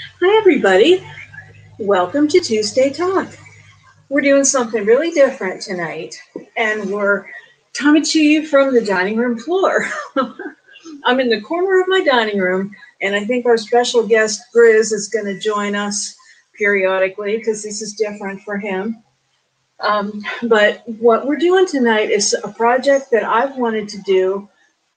Hi, everybody. Welcome to Tuesday Talk. We're doing something really different tonight, and we're coming to you from the dining room floor. I'm in the corner of my dining room, and I think our special guest, Grizz, is going to join us periodically because this is different for him. Um, but what we're doing tonight is a project that I've wanted to do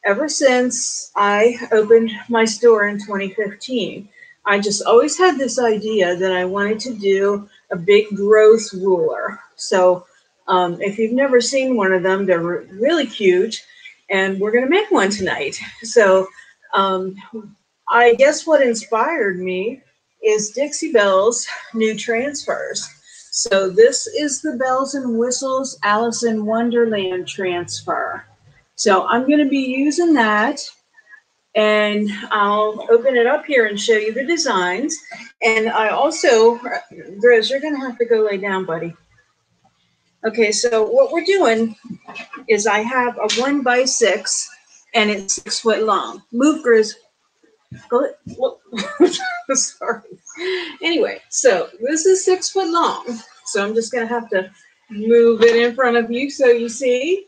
ever since I opened my store in 2015. I just always had this idea that I wanted to do a big growth ruler. So um, if you've never seen one of them, they're re- really cute, and we're going to make one tonight. So um, I guess what inspired me is Dixie Belle's new transfers. So this is the Belles and Whistles Alice in Wonderland transfer. So I'm going to be using that and I'll open it up here and show you the designs. And I also, Grizz, you're to have to go lay down, buddy. Okay, so what we're doing is I have a one by six and it's six foot long. Move, Grizz. Go. Sorry. Anyway, so this is six foot long. So I'm just to have to move it in front of you so you see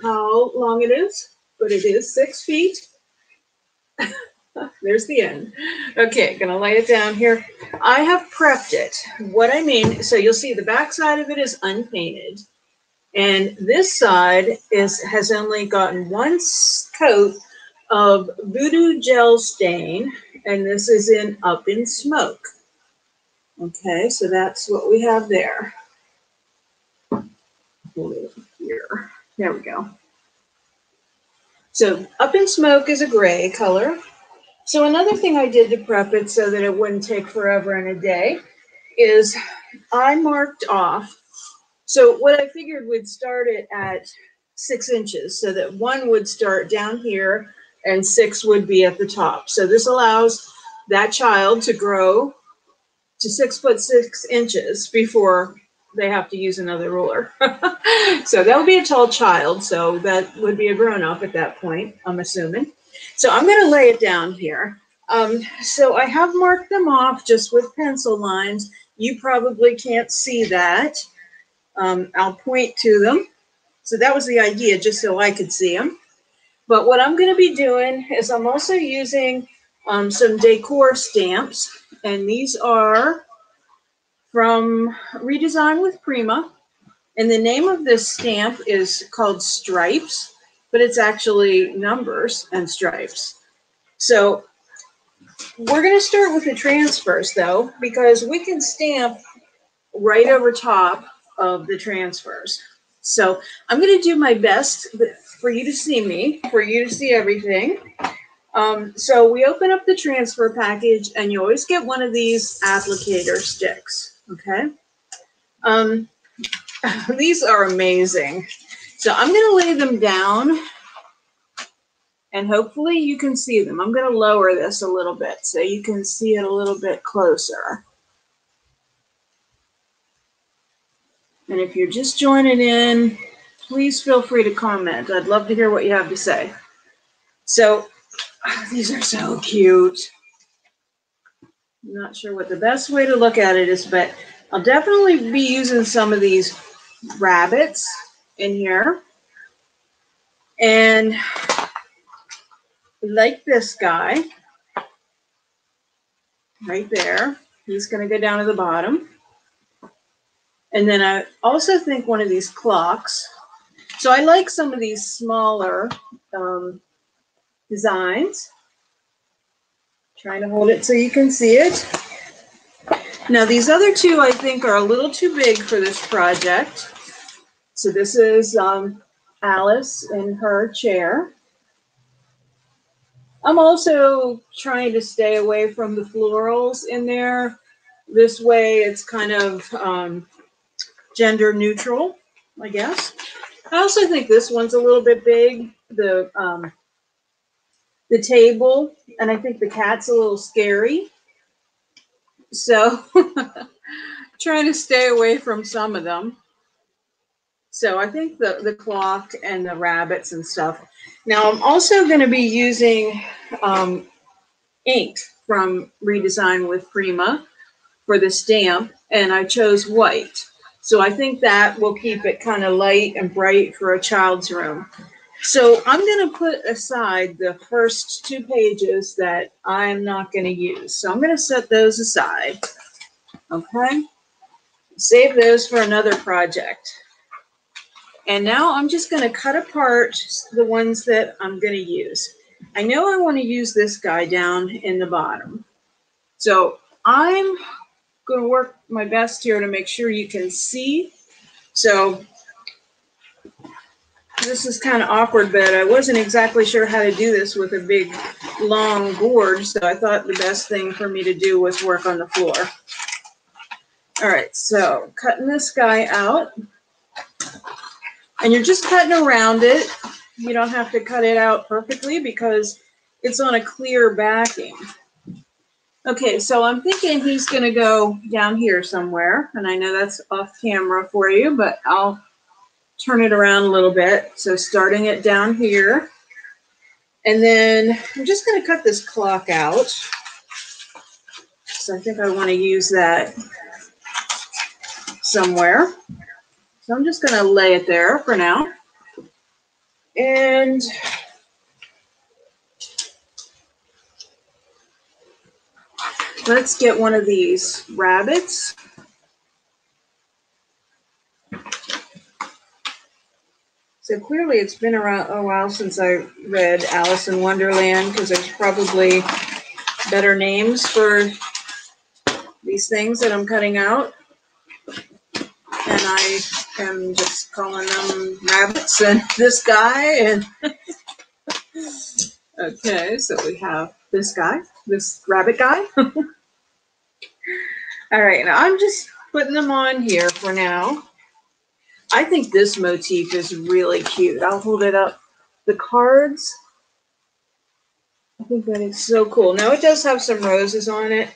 how long it is. But it is six feet. There's the end. Okay, gonna lay it down here. I have prepped it. What I mean, so you'll see the back side of it is unpainted. And this side is has only gotten one coat of voodoo gel stain, and this is in Up in Smoke. Okay, so that's what we have there. Here. There we go. So Up in Smoke is a gray color. So another thing I did to prep it so that it wouldn't take forever and a day is I marked off. So what I figured would start it at six inches so that one would start down here and six would be at the top. So this allows that child to grow to six foot six inches before they have to use another ruler. so that would be a tall child. So that would be a grown up at that point, I'm assuming. So I'm going to lay it down here. Um, so I have marked them off just with pencil lines. You probably can't see that. Um, I'll point to them. So that was the idea, just so I could see them. But what I'm going to be doing is I'm also using um, some decor stamps. And these are from Redesign with Prima. And the name of this stamp is called Stripes, but it's actually numbers and stripes. So we're going to start with the transfers though, because we can stamp right over top of the transfers. So I'm going to do my best for you to see me, for you to see everything. Um, so we open up the transfer package and you always get one of these applicator sticks, okay? Um, these are amazing. So I'm to lay them down and hopefully you can see them. I'm to lower this a little bit so you can see it a little bit closer. And if you're just joining in, please feel free to comment. I'd love to hear what you have to say. So these are so cute. I'm not sure what the best way to look at it is, but I'll definitely be using some of these rabbits in here. And like this guy right there, he's going to go down to the bottom. And then I also think one of these clocks. So I like some of these smaller um, designs. Trying to hold it so you can see it. Now these other two I think are a little too big for this project. So this is um, Alice in her chair. I'm also trying to stay away from the florals in there. This way it's kind of um, gender neutral, I guess. I also think this one's a little bit big. The um, the table, and I think the cat's a little scary. So trying to stay away from some of them. So I think the, the clock and the rabbits and stuff. Now I'm also going to be using um, ink from Redesign with Prima for the stamp, and I chose white. So I think that will keep it kind of light and bright for a child's room. So I'm going to put aside the first two pages that I'm not going to use. So I'm going to set those aside. Okay. Save those for another project. And now I'm just going to cut apart the ones that I'm going to use. I know I want to use this guy down in the bottom. So I'm going to work my best here to make sure you can see. So this is kind of awkward, but I wasn't exactly sure how to do this with a big long board. So I thought the best thing for me to do was work on the floor. All right, so cutting this guy out. And you're just cutting around it. You don't have to cut it out perfectly because it's on a clear backing. Okay, so I'm thinking he's going to go down here somewhere. And I know that's off camera for you, but I'll turn it around a little bit. So starting it down here. And then I'm just going to cut this clock out. So I think I want to use that somewhere. So I'm just going to lay it there for now. And let's get one of these rabbits. So clearly it's been around a while since I read Alice in Wonderland because there's probably better names for these things that I'm cutting out. And I am just calling them rabbits and this guy and okay, so we have this guy, this rabbit guy. All right, now I'm just putting them on here for now. I think this motif is really cute. I'll hold it up. The cards, I think that is so cool. Now it does have some roses on it,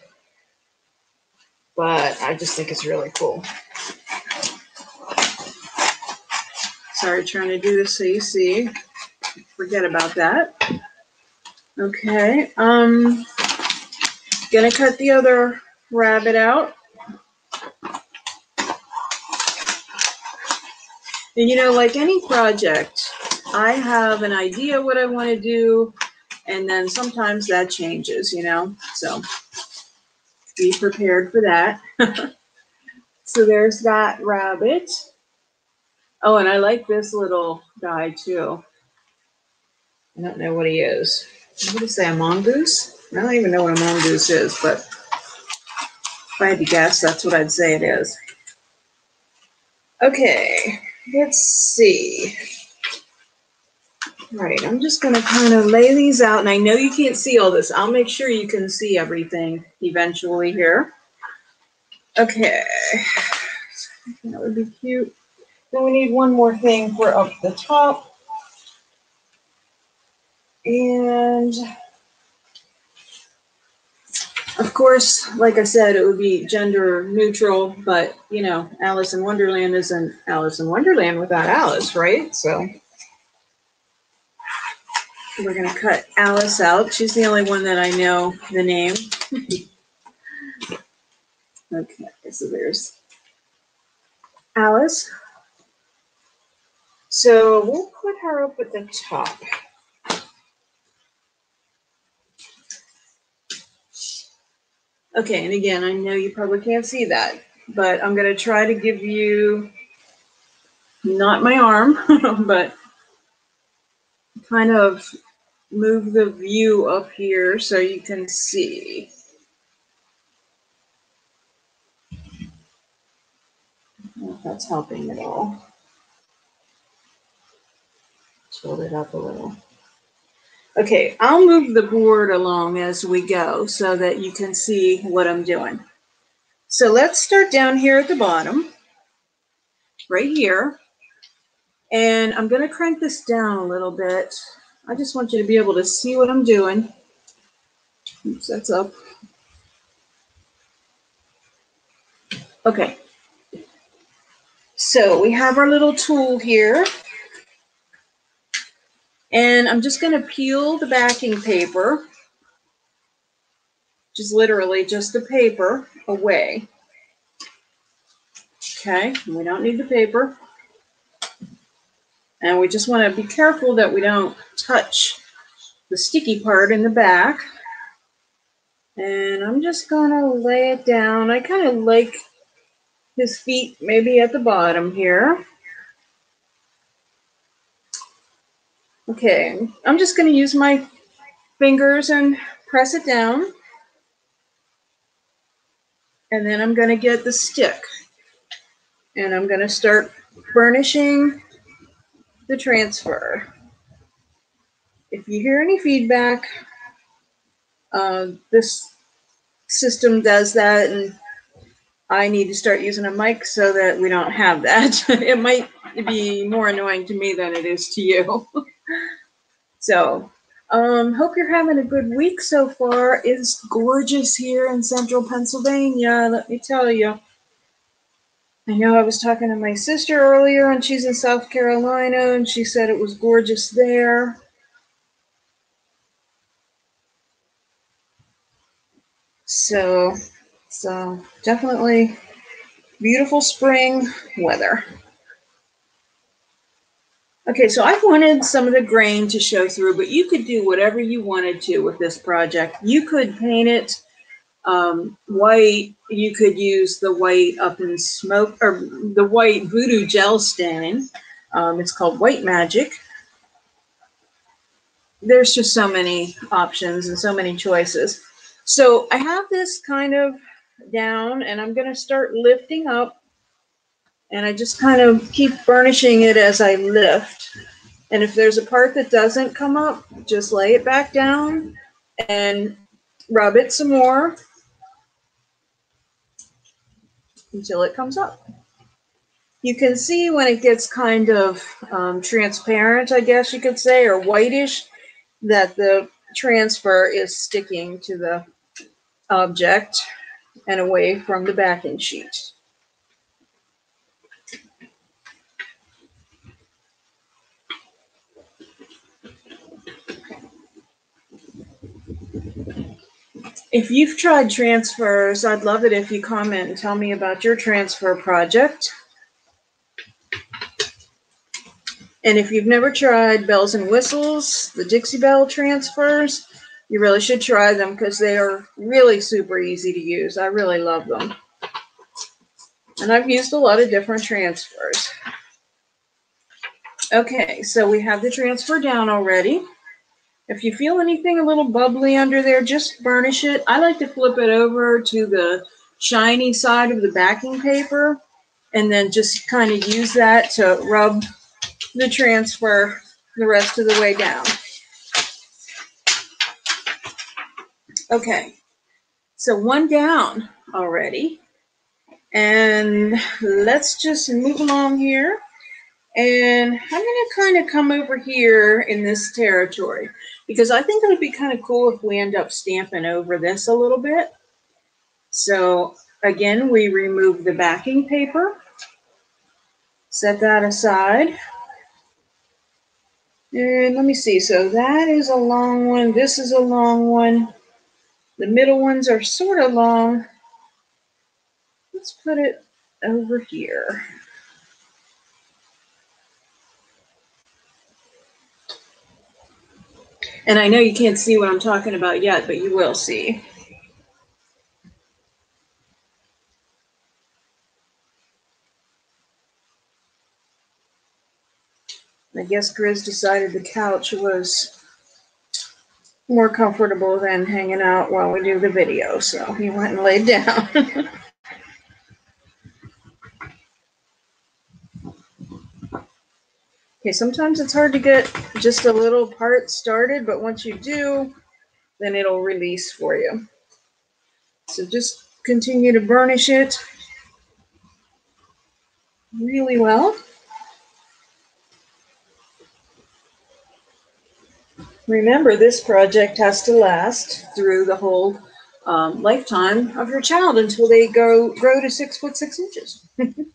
but I just think it's really cool. Sorry, trying to do this so you see. Forget about that. Okay, um, gonna cut the other rabbit out. And you know, like any project, I have an idea what I want to do, and then sometimes that changes, you know? So be prepared for that. so there's that rabbit. Oh, and I like this little guy too. I don't know what he is. I'm going to say, a mongoose? I don't even know what a mongoose is, but if I had to guess, that's what I'd say it is. Okay, let's see. All right, I'm just gonna kind of lay these out, and I know you can't see all this. I'll make sure you can see everything eventually here. Okay, that would be cute. Then we need one more thing for up the top. And of course, like I said, it would be gender neutral, but you know, Alice in Wonderland isn't Alice in Wonderland without Alice, right? So we're going to cut Alice out. She's the only one that I know the name. okay, so there's Alice. So we'll put her up at the top. Okay, and again, I know you probably can't see that, but I'm going to try to give you not my arm, but kind of move the view up here so you can see. If that's helping at all. Tilt it up a little. Okay, I'll move the board along as we go so that you can see what I'm doing. So let's start down here at the bottom, right here. And I'm going to crank this down a little bit I just want you to be able to see what I'm doing. Oops, that's up. Okay. So we have our little tool here. And I'm just going to peel the backing paper. which is literally just the paper, away. Okay, we don't need the paper. And we just want to be careful that we don't touch the sticky part in the back. And I'm just going to lay it down. I kind of like his feet maybe at the bottom here. Okay, I'm just going to use my fingers and press it down. And then I'm going to get the stick. And I'm going to start burnishing the transfer. If you hear any feedback, uh, this system does that and I need to start using a mic so that we don't have that. it might be more annoying to me than it is to you. so, um, hope you're having a good week so far. It's gorgeous here in central Pennsylvania, let me tell you. I know I was talking to my sister earlier, and she's in South Carolina, and she said it was gorgeous there. So, so definitely beautiful spring weather. Okay, so I wanted some of the grain to show through, but you could do whatever you wanted to with this project. You could paint it um, white. You could use the white up in smoke, or the white voodoo gel stain. Um, it's called White Magic. There's just so many options and so many choices. So I have this kind of down and I'm going to start lifting up and I just kind of keep burnishing it as I lift. And if there's a part that doesn't come up, just lay it back down and rub it some more until it comes up. You can see when it gets kind of um, transparent, I guess you could say, or whitish, that the transfer is sticking to the object and away from the backing sheet. If you've tried transfers, I'd love it if you comment and tell me about your transfer project. And if you've never tried Belles and Whistles, the Dixie Belle transfers, you really should try them because they are really super easy to use. I really love them. And I've used a lot of different transfers. Okay, so we have the transfer down already. If you feel anything a little bubbly under there, just burnish it. I like to flip it over to the shiny side of the backing paper and then just kind of use that to rub the transfer the rest of the way down. Okay, so one down already. And let's just move along here. And I'm going to kind of come over here in this territory because I think it would be kind of cool if we end up stamping over this a little bit. So again, we remove the backing paper, set that aside. And let me see, so that is a long one, this is a long one. The middle ones are sort of long. Let's put it over here. And I know you can't see what I'm talking about yet, but you will see. I guess Grizz decided the couch was more comfortable than hanging out while we do the video. So he went and laid down. okay, sometimes it's hard to get just a little part started, but once you do, then it'll release for you. So just continue to burnish it really well. Remember, this project has to last through the whole um, lifetime of your child until they go grow to six foot six inches.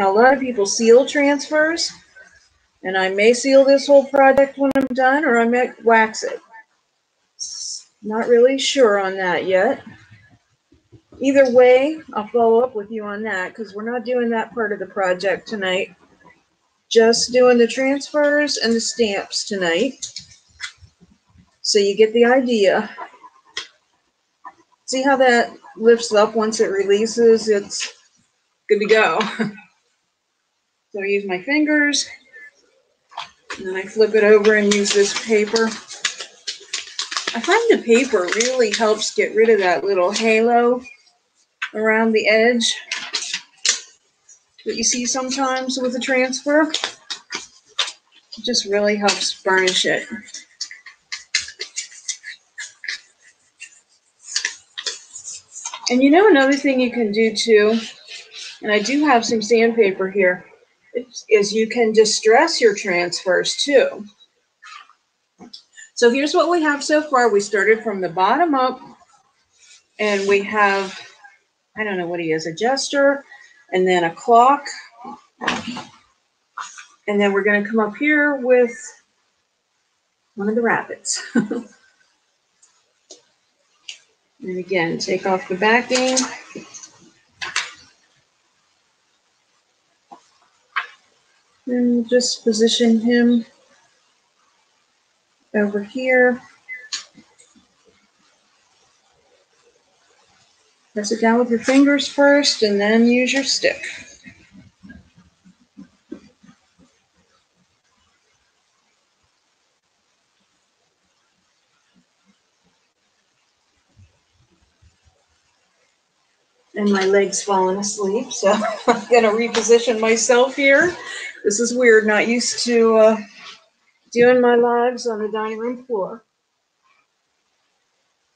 Now, a lot of people seal transfers, and I may seal this whole project when I'm done, or I may wax it. Not really sure on that yet. Either way, I'll follow up with you on that because we're not doing that part of the project tonight. Just doing the transfers and the stamps tonight. So you get the idea. See how that lifts up once it releases? It's good to go. so I use my fingers and then I flip it over and use this paper. I find the paper really helps get rid of that little halo around the edge that you see sometimes with a transfer. It just really helps burnish it. And you know another thing you can do too, and I do have some sandpaper here, is you can distress your transfers too. So here's what we have so far. We started from the bottom up and we have, I don't know what he is, a jester and then a clock. And then we're going to come up here with one of the rabbits. and again, take off the backing. And just position him over here. Press it down with your fingers first and then use your stick. And my leg's falling asleep, so I'm going to reposition myself here. This is weird, not used to uh, doing my lives on the dining room floor.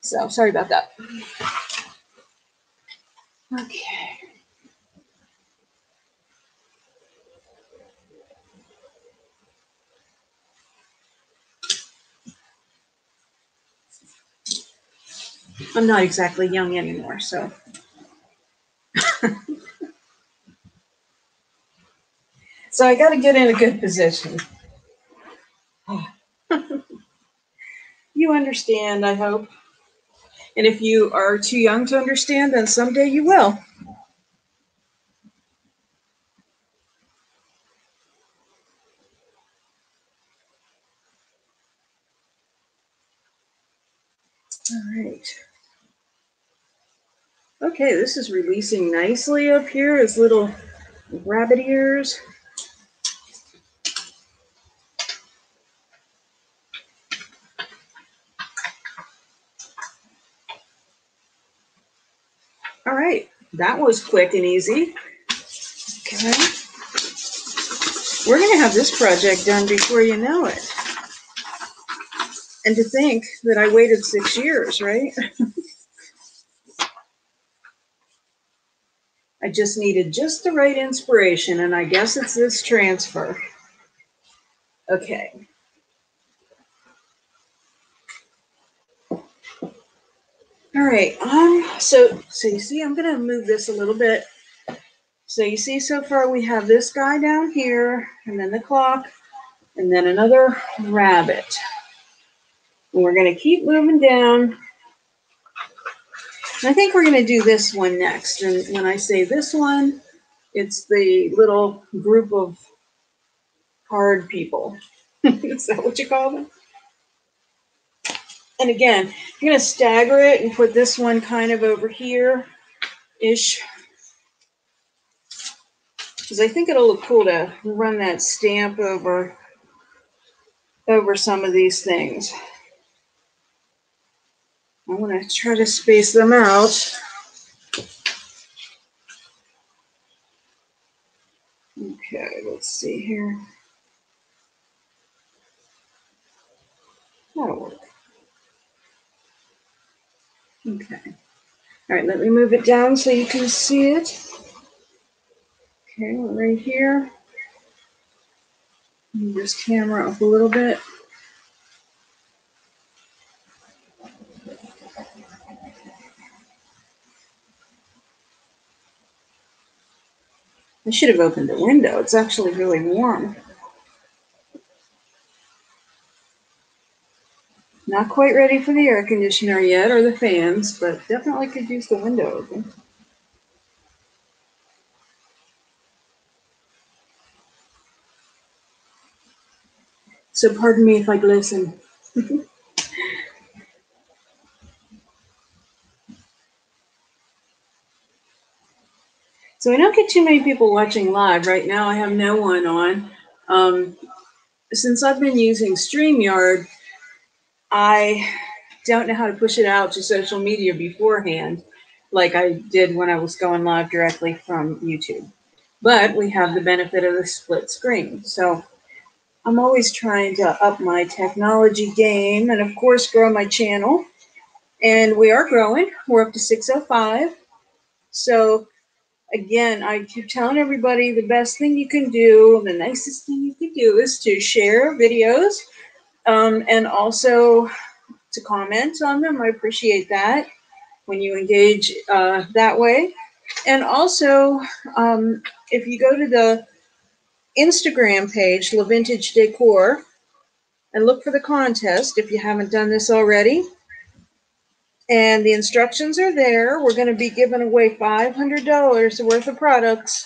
So sorry about that. Okay. I'm not exactly young anymore, so. So I got to get in a good position. you understand, I hope. And if you are too young to understand, then someday you will. All right. Okay, this is releasing nicely up here as little rabbit ears. All right, that was quick and easy. Okay. We're going to have this project done before you know it. And to think that I waited six years, right? I just needed just the right inspiration, and I guess it's this transfer. Okay. All right, um, so, so you see, I'm gonna move this a little bit. So you see so far we have this guy down here, and then the clock, and then another rabbit. And we're gonna keep moving down. And I think we're gonna do this one next. And when I say this one, it's the little group of hard people. Is that what you call them? And again, I'm going to stagger it and put this one kind of over here-ish. Because I think it'll look cool to run that stamp over, over some of these things. I want to try to space them out. Okay, let's see here. That'll work. Okay. All right, let me move it down so you can see it. Okay, right here. Move this camera up a little bit. I should have opened the window. It's actually really warm. Not quite ready for the air conditioner yet or the fans, but definitely could use the window open. So pardon me if I glisten. so we don't get too many people watching live right now. I have no one on. Um, since I've been using StreamYard, I don't know how to push it out to social media beforehand, like I did when I was going live directly from YouTube. But we have the benefit of the split screen. So I'm always trying to up my technology game and, of course, grow my channel. And we are growing. We're up to 605. So, again, I keep telling everybody the best thing you can do, the nicest thing you can do is to share videos um, and also to comment on them. I appreciate that when you engage uh, that way. And also, um, if you go to the Instagram page, La Vintage Decor, and look for the contest if you haven't done this already. And the instructions are there. We're going to be giving away $500 worth of products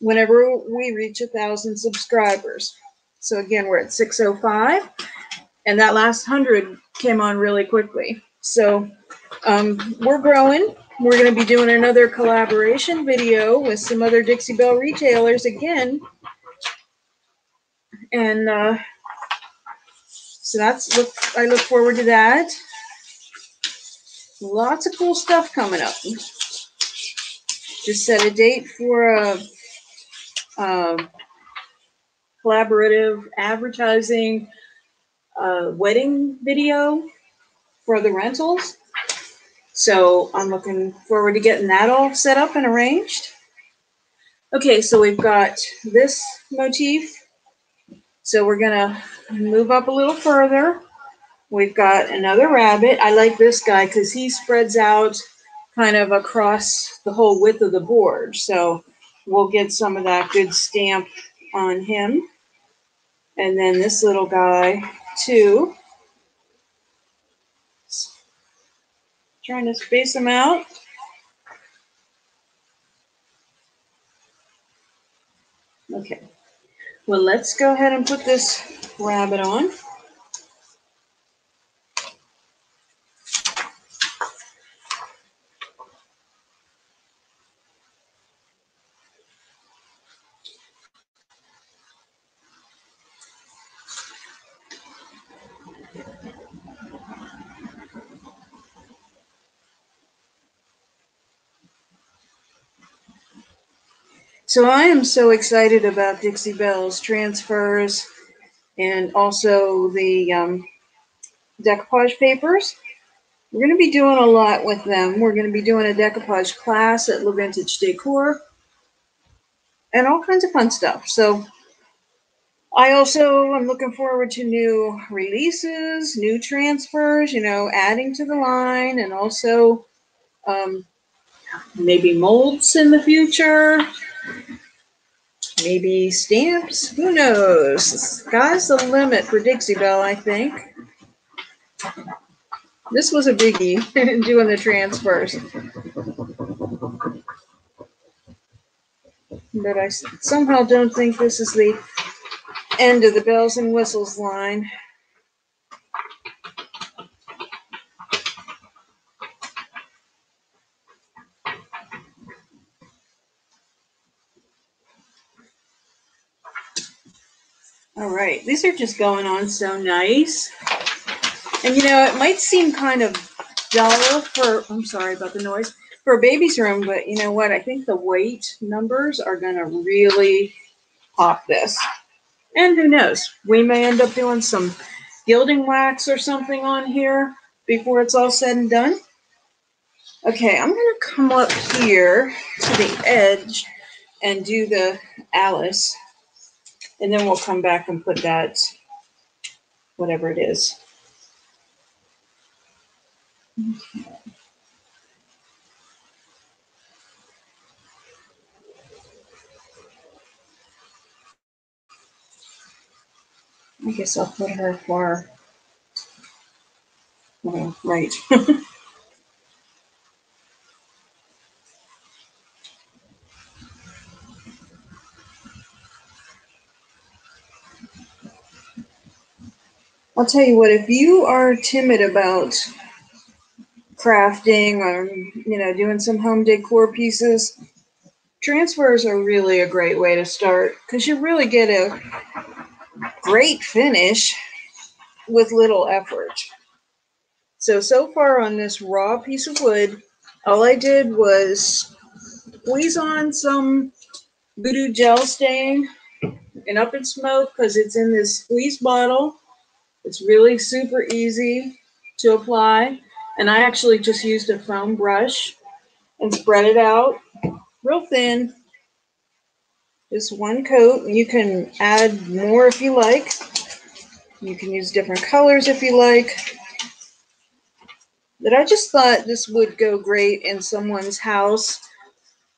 whenever we reach a thousand subscribers. So again, we're at 605 and that last hundred came on really quickly. So um, we're growing. We're going to be doing another collaboration video with some other Dixie Belle retailers again. And uh, so that's look. I look forward to that. Lots of cool stuff coming up. Just set a date for a, a collaborative advertising uh, wedding video for the rentals. So I'm looking forward to getting that all set up and arranged. Okay, so we've got this motif. So we're gonna move up a little further. We've got another rabbit. I like this guy because he spreads out kind of across the whole width of the board. So we'll get some of that good stamp on him. And then this little guy too. Trying to space them out. Okay. Well, let's go ahead and put this rabbit on. So I am so excited about Dixie Belle's transfers and also the um, decoupage papers. We're going to be doing a lot with them. We're going to be doing a decoupage class at La Vintage Decor and all kinds of fun stuff. So I also am looking forward to new releases, new transfers, you know, adding to the line and also um, maybe molds in the future. Maybe stamps? Who knows? Sky's the limit for Dixie Belle, I think. This was a biggie, doing the transfers. But I somehow don't think this is the end of the Belles and Whistles line. All right, these are just going on so nice. And you know, it might seem kind of dull for, I'm sorry about the noise, for a baby's room, but you know what? I think the weight numbers are going to really pop this. And who knows? We may end up doing some gilding wax or something on here before it's all said and done. Okay, I'm going to come up here to the edge and do the Alice. And then we'll come back and put that, whatever it is. Okay. I guess I'll put her for, right. I'll tell you what, if you are timid about crafting or, you know, doing some home decor pieces, transfers are really a great way to start because you really get a great finish with little effort. So, so far on this raw piece of wood, all I did was squeeze on some voodoo gel stain and up in smoke because it's in this squeeze bottle. It's really super easy to apply. And I actually just used a foam brush and spread it out real thin. Just one coat. You can add more if you like. You can use different colors if you like. But I just thought this would go great in someone's house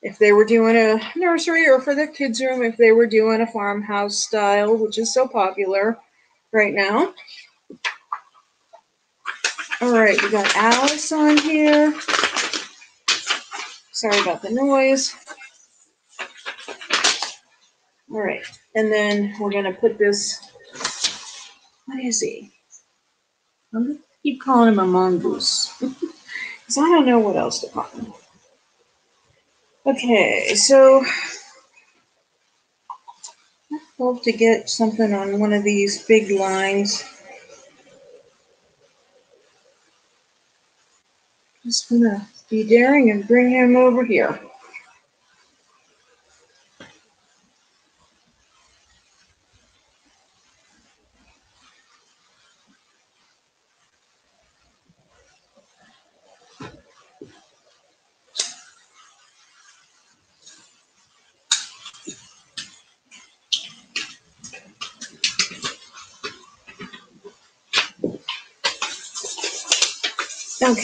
if they were doing a nursery or for their kids' room if they were doing a farmhouse style, which is so popular right now. All right, we got Alice on here. Sorry about the noise. All right, and then we're gonna put this, what is he? I'm gonna keep calling him a mongoose. Because I don't know what else to call him. Okay, so I'd to get something on one of these big lines. Just gonna be daring and bring him over here.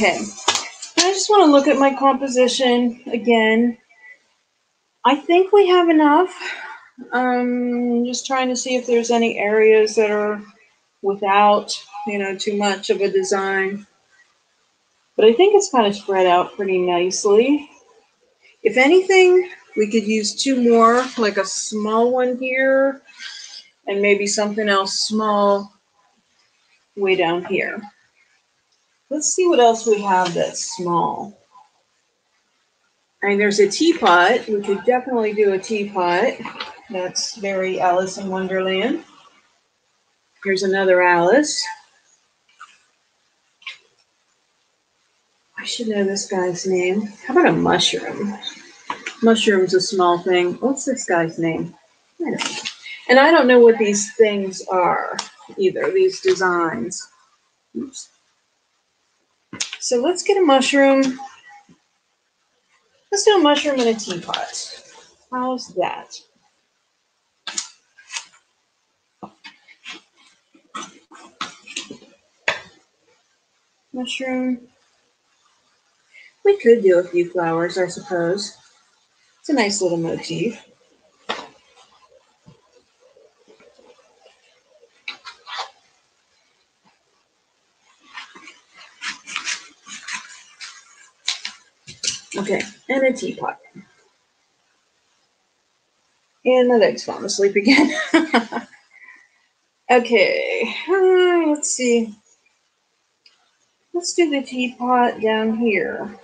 Okay, I just want to look at my composition again. I think we have enough. Um, just trying to see if there's any areas that are without, you know, too much of a design. But I think it's kind of spread out pretty nicely. If anything, we could use two more, like a small one here, and maybe something else small way down here. Let's see what else we have that's small. I mean, there's a teapot. We could definitely do a teapot. That's very Alice in Wonderland. Here's another Alice. I should know this guy's name. How about a mushroom? Mushroom's a small thing. What's this guy's name? I. And I don't know what these things are either, these designs. Oops. So let's get a mushroom. Let's do a mushroom in a teapot. How's that? Mushroom. We could do a few flowers, I suppose. It's a nice little motif. Okay, and a teapot. And my leg's falling asleep again. okay, uh, let's see. Let's do the teapot down here.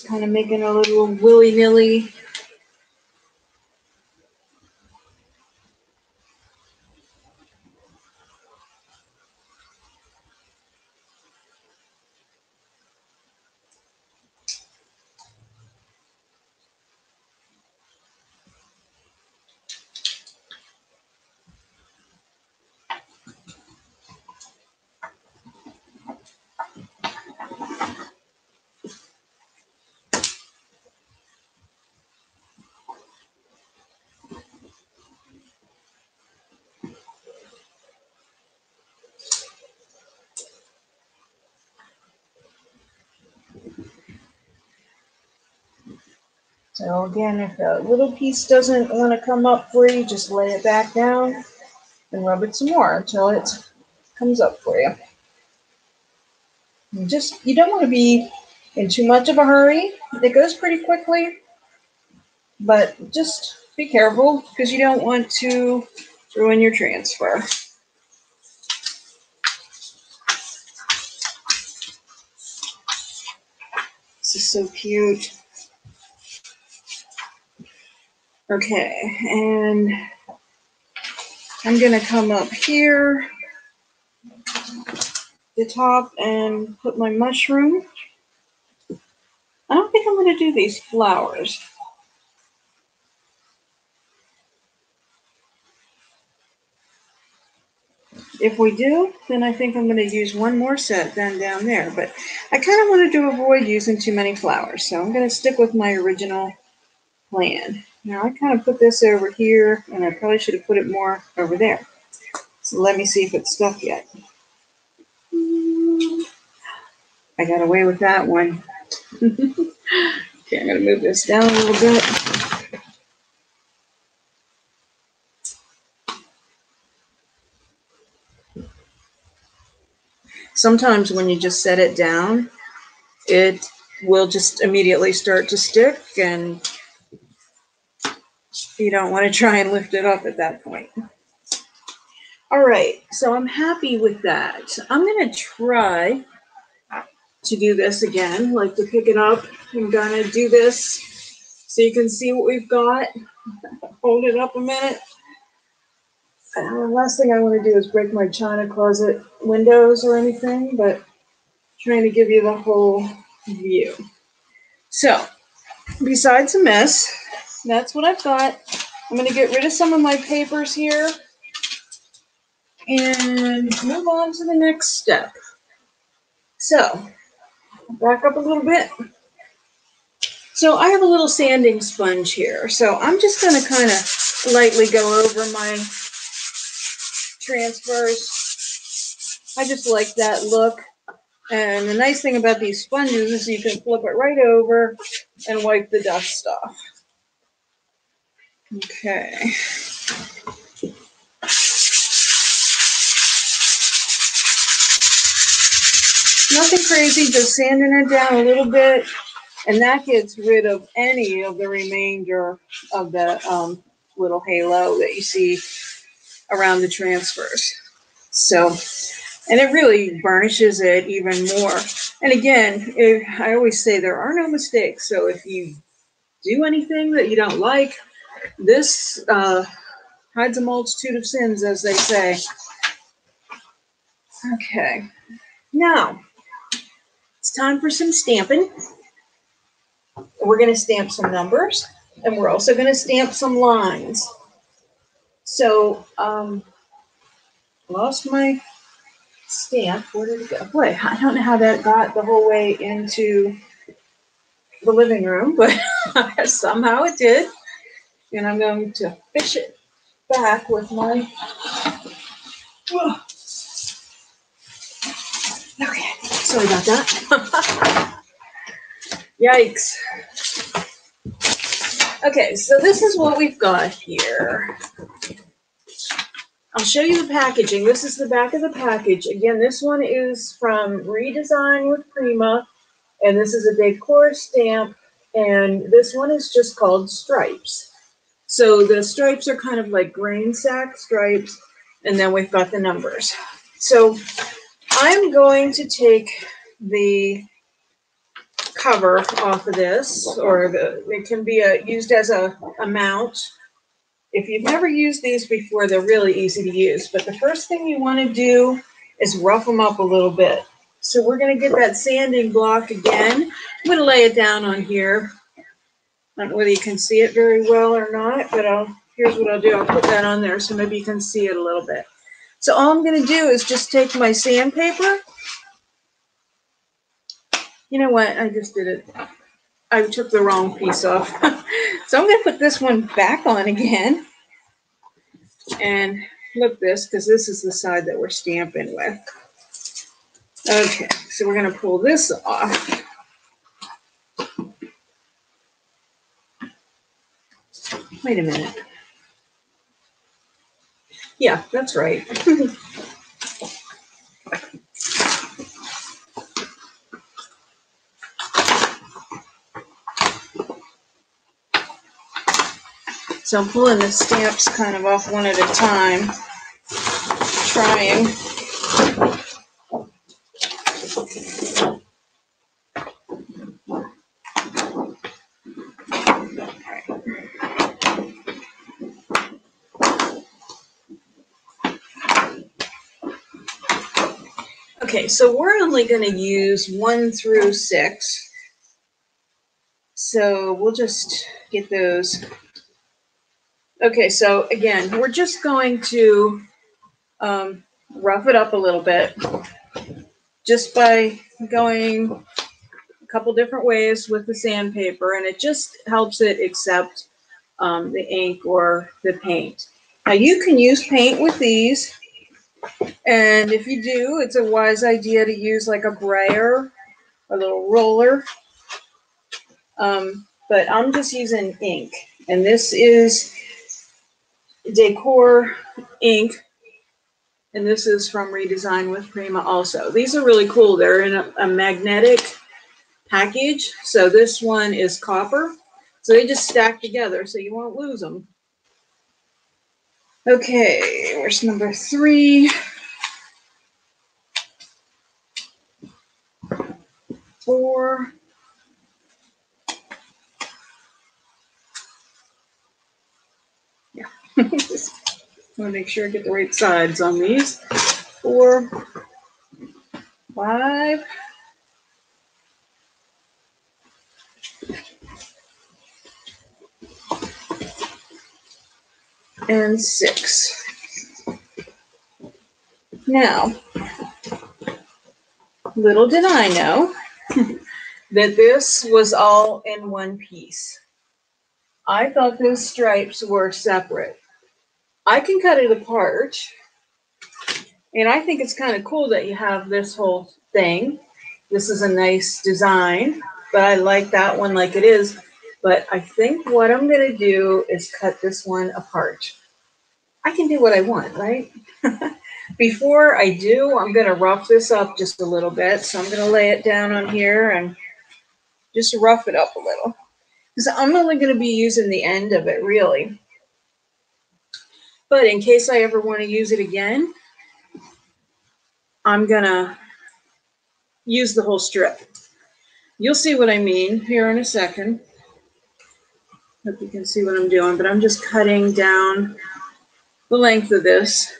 Kind of making a little willy-nilly. Again, if a little piece doesn't want to come up for you, just lay it back down and rub it some more until it comes up for you. Just, you don't want to be in too much of a hurry. It goes pretty quickly, but just be careful because you don't want to ruin your transfer. This is so cute. Okay, and I'm gonna come up here, the top, and put my mushroom. I don't think I'm gonna do these flowers. If we do, then I think I'm gonna use one more set then down there, but I kind of wanted to avoid using too many flowers, so I'm gonna stick with my original plan. Now I kind of put this over here and I probably should have put it more over there. So let me see if it's stuck yet. I got away with that one. okay, I'm gonna move this down a little bit. Sometimes when you just set it down, it will just immediately start to stick and you don't want to try and lift it up at that point. All right, so I'm happy with that. I'm going to try to do this again, like to pick it up. I'm going to do this so you can see what we've got. Hold it up a minute. And the last thing I want to do is break my china closet windows or anything, but trying to give you the whole view. So, besides a mess, that's what I've got. I'm going to get rid of some of my papers here and move on to the next step. So, back up a little bit. So I have a little sanding sponge here. So I'm just going to kind of lightly go over my transfers. I just like that look. And the nice thing about these sponges is you can flip it right over and wipe the dust off. Okay. Nothing crazy, just sanding it down a little bit. And that gets rid of any of the remainder of the um, little halo that you see around the transfers. So, and it really burnishes it even more. And again, I always say there are no mistakes. So if you do anything that you don't like, this uh, hides a multitude of sins, as they say. Okay, now it's time for some stamping. We're going to stamp some numbers, and we're also going to stamp some lines. So, um, lost my stamp. Where did it go? Boy, I don't know how that got the whole way into the living room, but somehow it did and I'm going to fish it back with my. Okay, sorry about that. Yikes. Okay, so this is what we've got here. I'll show you the packaging. This is the back of the package. Again, this one is from Redesign with Prima, and this is a decor stamp, and this one is just called Stripes. So the stripes are kind of like grain sack stripes, and then we've got the numbers. So I'm going to take the cover off of this, or the, it can be a, used as a, a mount. If you've never used these before, they're really easy to use. But the first thing you want to do is rough them up a little bit. So we're going to get that sanding block again. I'm going to lay it down on here I don't know whether you can see it very well or not, but I'll, here's what I'll do. I'll put that on there so maybe you can see it a little bit. So all I'm going to do is just take my sandpaper. You know what? I just did it. I took the wrong piece off. so I'm going to put this one back on again and flip this because this is the side that we're stamping with. Okay, so we're going to pull this off. Wait a minute. Yeah, that's right. So I'm pulling the stamps kind of off one at a time, trying. Okay, so we're only going to use one through six. So we'll just get those. Okay, so again, we're just going to um, rough it up a little bit just by going a couple different ways with the sandpaper, and it just helps it accept um, the ink or the paint. Now you can use paint with these. And if you do, it's a wise idea to use like a brayer, a little roller. Um, but I'm just using ink. And this is Decor ink. And this is from Redesign with Prima also. These are really cool. They're in a, a magnetic package. So this one is copper. So they just stack together so you won't lose them. Okay, where's number three? Four. Yeah. Just want to make sure I get the right sides on these. Four, five, and six. Now, little did I know that this was all in one piece. I thought those stripes were separate. I can cut it apart, and I think it's kind of cool that you have this whole thing. This is a nice design, but I like that one like it is. But I think what I'm going to do is cut this one apart. I can do what I want, right? Before I do, I'm going to rough this up just a little bit. So I'm going to lay it down on here and just rough it up a little. Because I'm only going to be using the end of it, really. But in case I ever want to use it again, I'm going to use the whole strip. You'll see what I mean here in a second. Hope you can see what I'm doing, but I'm just cutting down the length of this.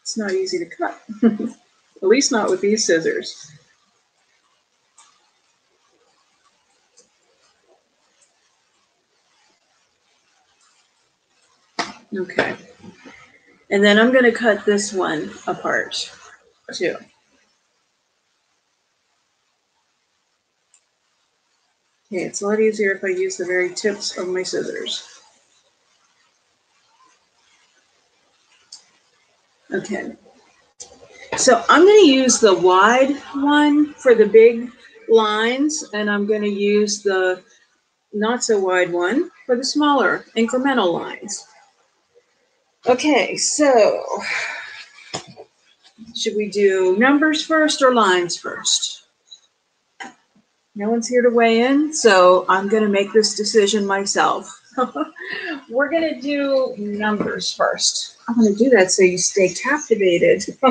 It's not easy to cut, at least not with these scissors. Okay. And then I'm going to cut this one apart too. Okay, it's a lot easier if I use the very tips of my scissors. Okay. So I'm going to use the wide one for the big lines, and I'm going to use the not so wide one for the smaller incremental lines. Okay, so should we do numbers first or lines first? No one's here to weigh in, so I'm going to make this decision myself. We're going to do numbers first. I'm going to do that so you stay captivated.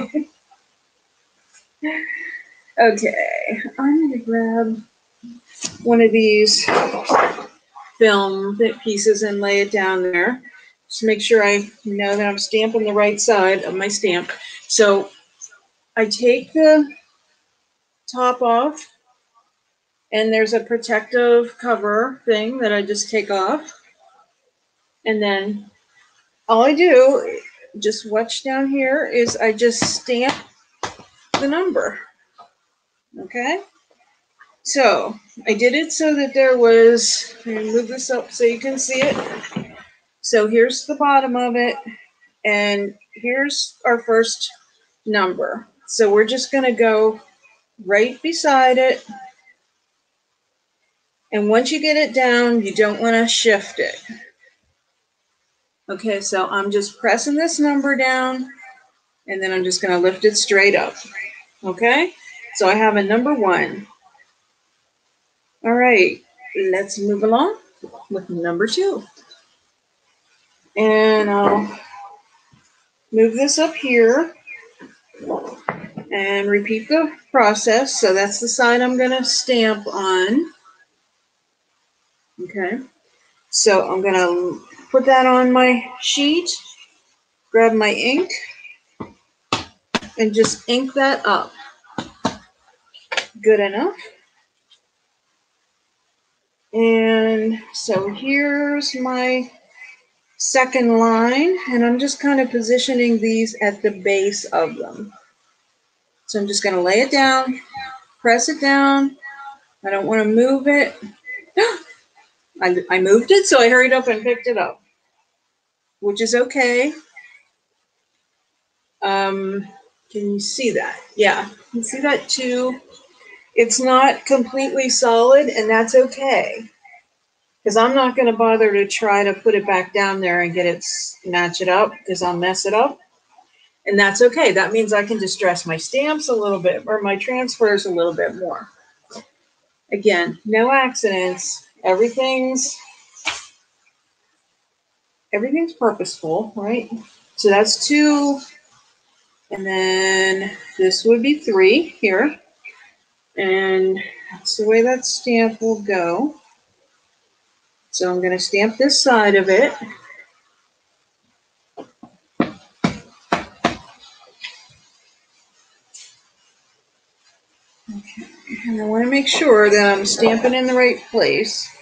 okay, I'm going to grab one of these film pieces and lay it down there. Just make sure I know that I'm stamping the right side of my stamp. So I take the top off and there's a protective cover thing that I just take off. And then all I do, just watch down here, is I just stamp the number. Okay? So I did it so that there was, move this up so you can see it. So here's the bottom of it, and here's our first number. So we're just going to go right beside it And once you get it down, you don't want to shift it. Okay, so I'm just pressing this number down and then I'm just going to lift it straight up. Okay, so I have a number one. All right, let's move along with number two. And I'll move this up here and repeat the process. So that's the side I'm going to stamp on. Okay, so I'm to put that on my sheet, grab my ink, and just ink that up. Good enough. And so here's my second line, and I'm just kind of positioning these at the base of them. So I'm just to lay it down, press it down. I don't want to move it. I, I moved it, so I hurried up and picked it up, which is okay. Um, can you see that? Yeah, you see that too. It's not completely solid, and that's okay. Because I'm not going to bother to try to put it back down there and get it, match it up, because I'll mess it up. And that's okay. That means I can distress my stamps a little bit, or my transfers a little bit more. Again, no accidents. Everything's everything's purposeful, right? So that's two. And then this would be three here. And that's the way that stamp will go. So I'm going to stamp this side of it. Okay, and I want to make sure that I'm stamping in the right place.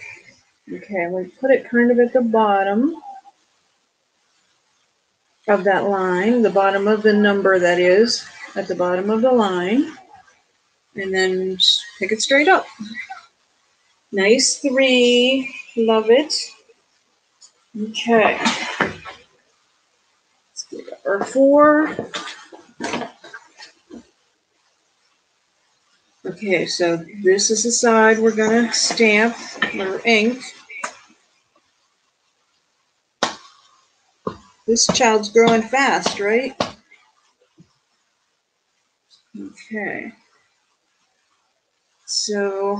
Okay, to put it kind of at the bottom of that line, the bottom of the number that is, at the bottom of the line and then pick it straight up. Nice three, love it. Okay. Let's get our four. Okay, so this is the side we're gonna stamp or ink. This child's growing fast, right? Okay. So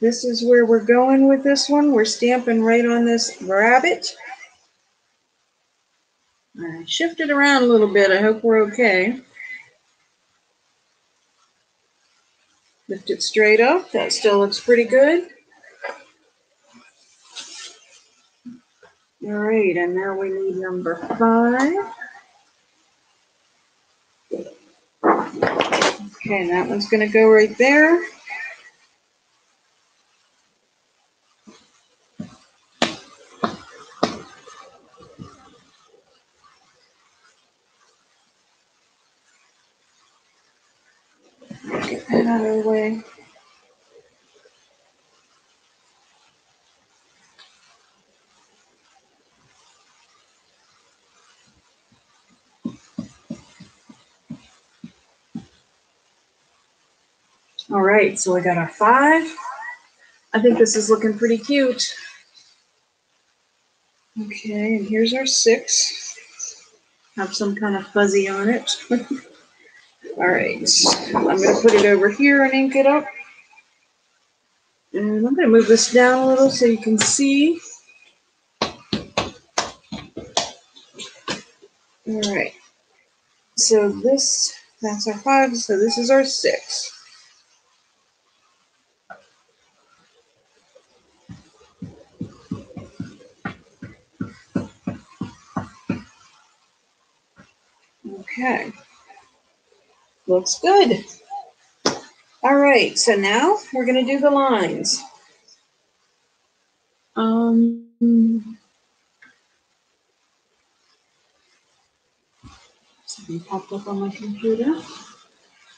this is where we're going with this one. We're stamping right on this rabbit. I shifted around a little bit. I hope we're okay. Lift it straight up. That still looks pretty good. All right, and now we need number five. Okay, that one's going to go right there. Get that out of the way. All right, so we got our five. I think this is looking pretty cute. Okay, and here's our six. Have some kind of fuzzy on it. All right, I'm gonna put it over here and ink it up. And I'm gonna move this down a little so you can see. All right, so this, that's our five, so this is our six. Okay. Looks good. All right, so now we're going to do the lines. Um, something popped up on my computer.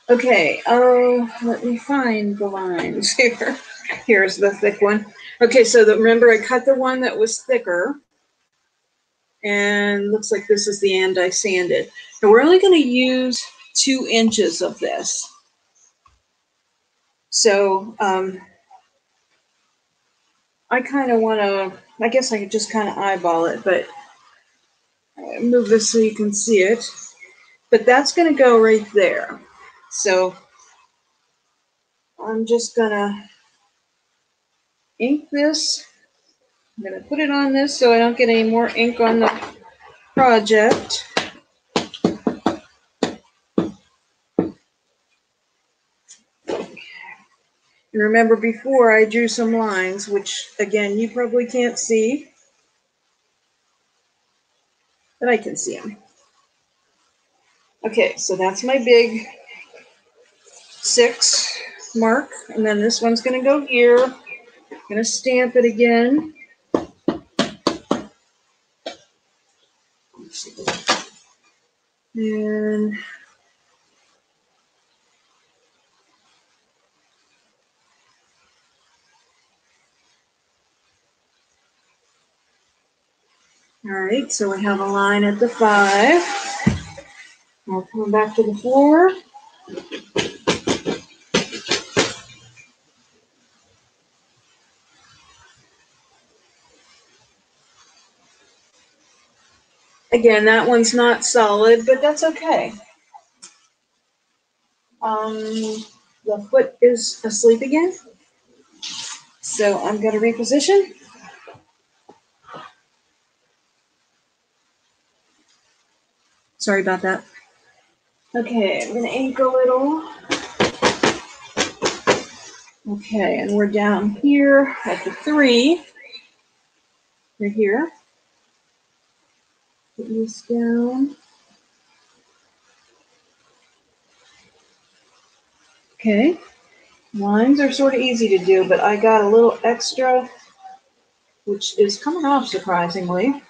Okay, oh, let me find the lines here. Here's the thick one. Okay, so the, remember I cut the one that was thicker. And looks like this is the end I sanded. And we're only going to use two inches of this. So um, I kind of want to, I guess I could just kind of eyeball it, but uh, move this so you can see it. But that's going to go right there. So I'm just going to ink this. I'm going to put it on this so I don't get any more ink on the project. And remember before I drew some lines, which again, you probably can't see, but I can see them. Okay, so that's my big six mark. And then this one's gonna go here. I'm gonna stamp it again. And All right, so we have a line at the five. Now coming back to the floor. Again, that one's not solid, but that's okay. Um, the foot is asleep again. So I'm gonna reposition. Sorry about that. Okay, I'm gonna ink a little. Okay, and we're down here at the three. We're here. Put this down. Okay, lines are sort of easy to do, but I got a little extra, which is coming off surprisingly.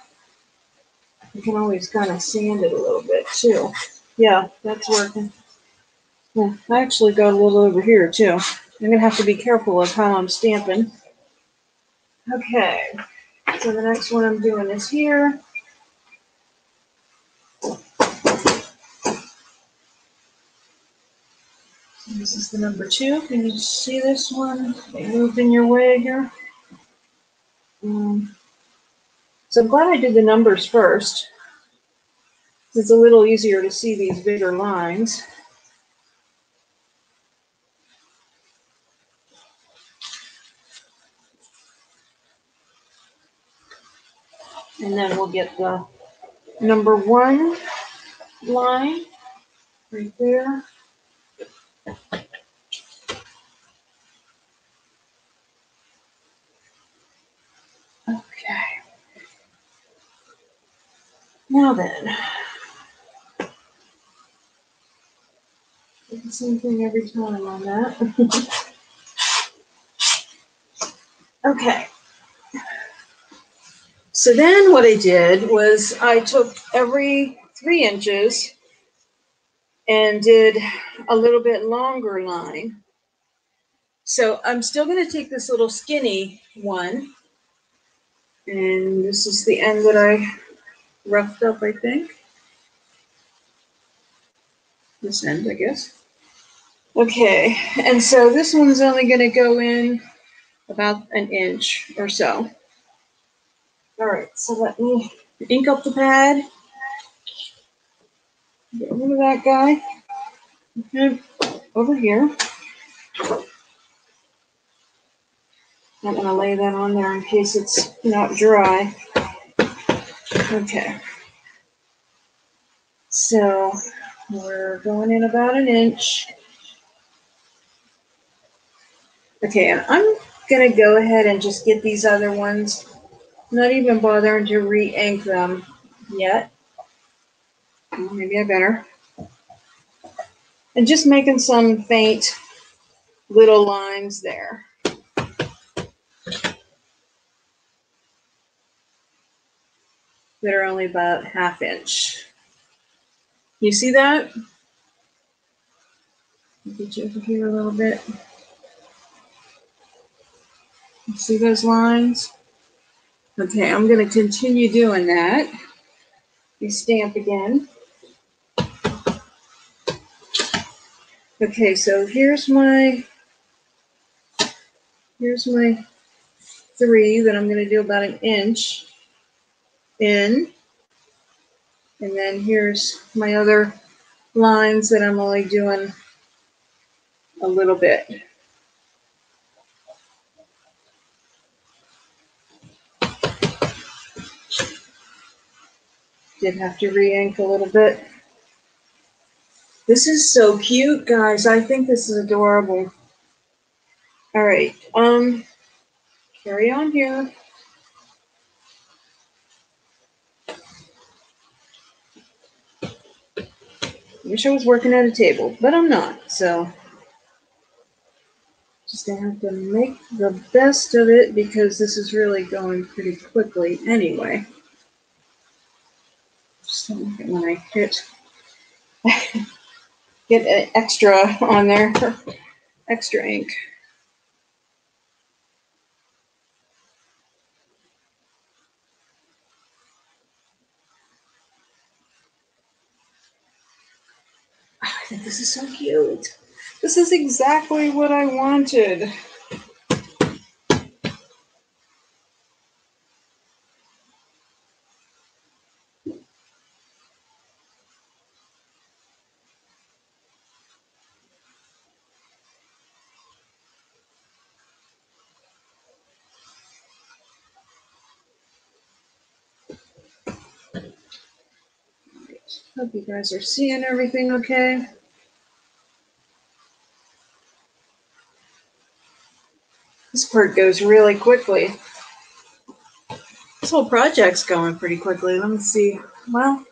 You can always kind of sand it a little bit too. Yeah, that's working. Yeah, I actually got a little over here too. I'm gonna have to be careful of how I'm stamping. Okay, so the next one I'm doing is here. This is the number two. Can you see this one? They moved in your way here. Um, so I'm glad I did the numbers first. It's a little easier to see these bigger lines. And then we'll get the number one line right there. Okay. Now then. the same thing every time on that. okay. So then what I did was I took every three inches and did a little bit longer line. So I'm still going to take this little skinny one. And this is the end that I roughed up, I think. This end, I guess. Okay, and so this one's only going to go in about an inch or so. All right, so let me ink up the pad. Get rid of that guy. Over here. I'm going to lay that on there in case it's not dry. Okay. So we're going in about an inch. Okay, and I'm gonna go ahead and just get these other ones, not even bothering to re-ink them yet. Maybe I better. And just making some faint little lines there. That are only about half inch. You see that? Get you over here a little bit. See those lines? Okay, I'm going to continue doing that. You stamp again. Okay, so here's my, here's my three that I'm gonna do about an inch in. And then here's my other lines that I'm only doing a little bit. Did have to re-ink a little bit. This is so cute, guys. I think this is adorable. All right, um, carry on here. Wish I was working at a table, but I'm not, so just gonna have to make the best of it because this is really going pretty quickly anyway. Just don't like it when I hit get an extra on there, extra ink. Oh, I think this is so cute. This is exactly what I wanted. Hope you guys are seeing everything okay. This part goes really quickly. This whole project's going pretty quickly. Let me see. Well,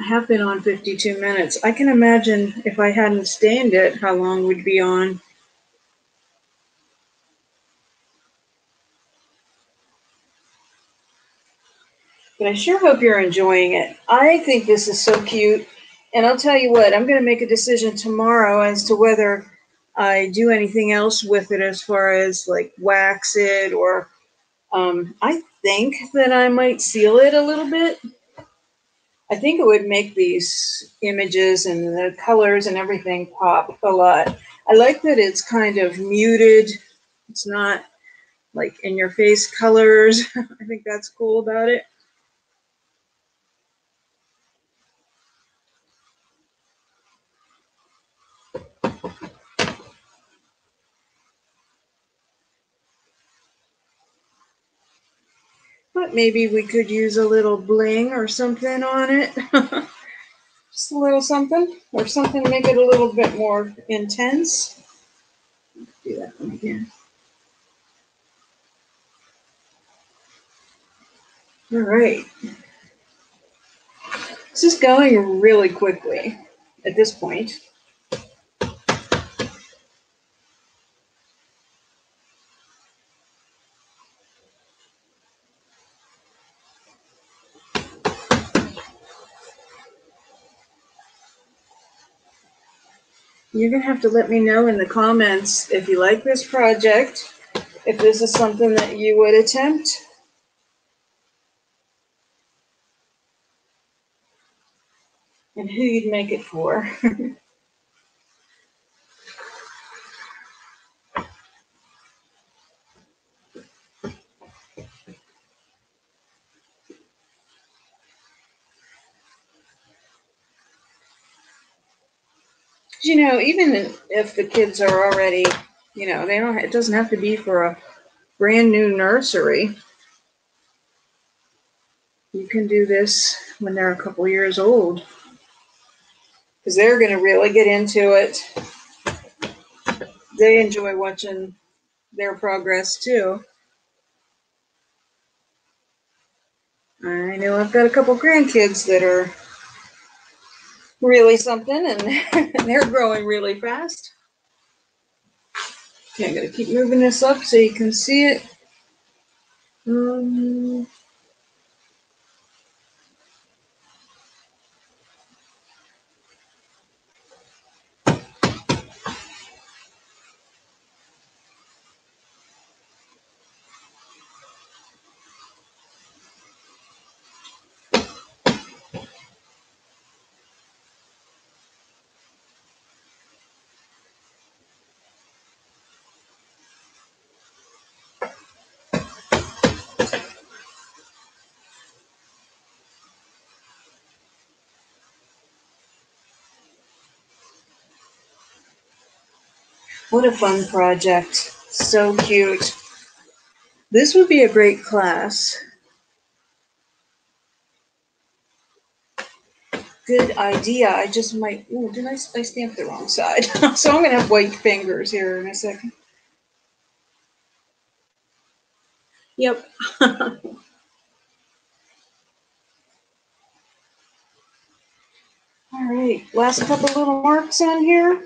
I have been on 52 minutes. I can imagine if I hadn't stained it, how long we'd be on. But I sure hope you're enjoying it. I think this is so cute. And I'll tell you what, I'm going to make a decision tomorrow as to whether I do anything else with it as far as like wax it or um, I think that I might seal it a little bit. I think it would make these images and the colors and everything pop a lot. I like that it's kind of muted. It's not like in your face colors. I think that's cool about it. But maybe we could use a little bling or something on it. Just a little something or something to make it a little bit more intense. Do that one again. All right. This is going really quickly at this point. You're gonna have to let me know in the comments if you like this project, if this is something that you would attempt. And who you'd make it for. you know, even if the kids are already, you know, they don't, it doesn't have to be for a brand new nursery. You can do this when they're a couple years old because they're going to really get into it. They enjoy watching their progress too. I know I've got a couple grandkids that are really something and they're growing really fast. Okay, I'm to keep moving this up so you can see it. Um, What a fun project. So cute. This would be a great class. Good idea. I just might. Oh, did I, I stamp the wrong side? so I'm to have white fingers here in a second. Yep. All right, last couple little marks on here.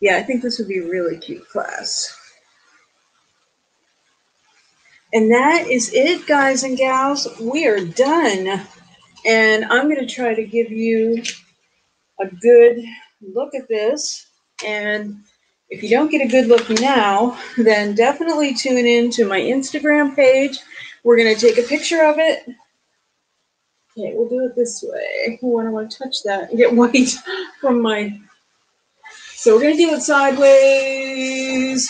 Yeah, I think this would be a really cute class. And that is it, guys and gals. We are done. And I'm going to try to give you a good look at this. And if you don't get a good look now, then definitely tune in to my Instagram page we're going to take a picture of it. Okay, we'll do it this way. Oh, I don't want to touch that and get white from my... So we're going to do it sideways.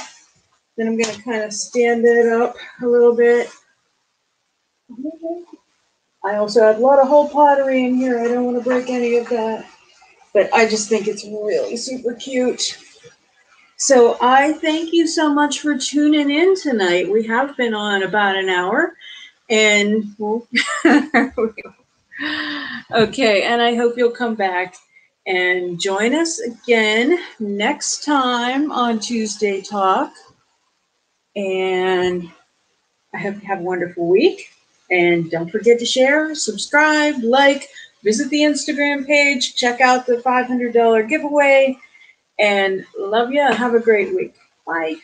Then I'm going to kind of stand it up a little bit. I also have a lot of Hull pottery in here. I don't want to break any of that. But I just think it's really super cute. So I thank you so much for tuning in tonight. We have been on about an hour. And okay, and I hope you'll come back and join us again next time on Tuesday Talk. And I hope you have a wonderful week. And don't forget to share, subscribe, like, visit the Instagram page, check out the $500 giveaway, and love you. Have a great week. Bye.